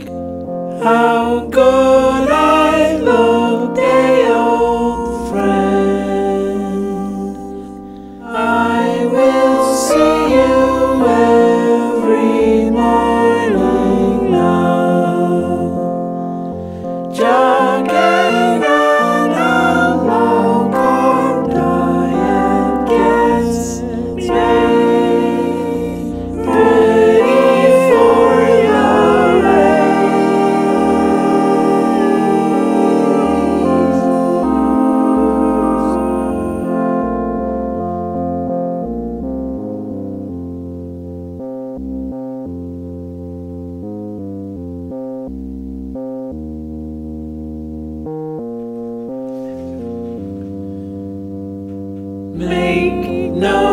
I'll go. Make no